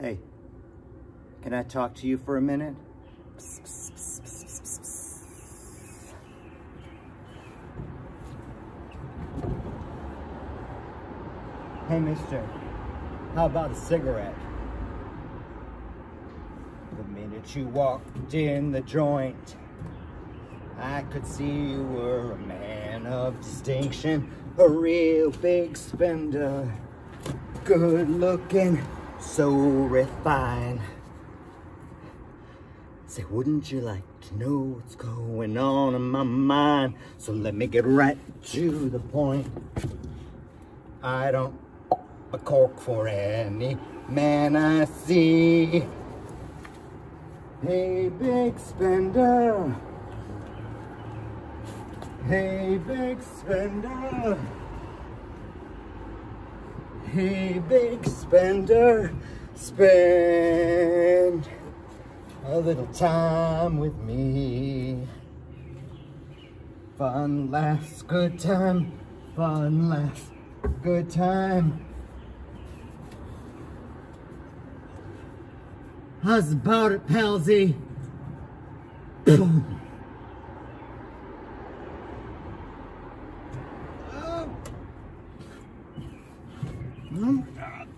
Hey, can I talk to you for a minute? Hey, mister, how about a cigarette? The minute you walked in the joint, I could see you were a man of distinction, a real big spender, good looking, so refined. Say, wouldn't you like to know what's going on in my mind? So let me get right to the point. I don't a cork for any man I see. Hey, big spender. Hey, big spender. Hey, big spender. Spend a little time with me. Fun laughs, good time. Fun laughs, good time. How's about it, palsy? Boom. Obrigado.